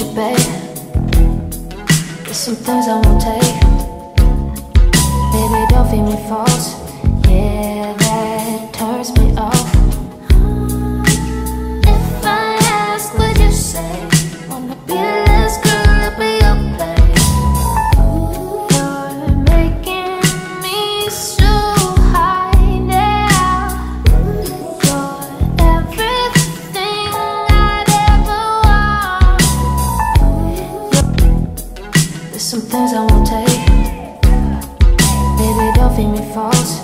you, babe. There's some things I won't take. Baby, don't feed me false. Yeah, that turns me off. Some things I won't take. Baby, don't feed me false.